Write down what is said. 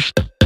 Psst.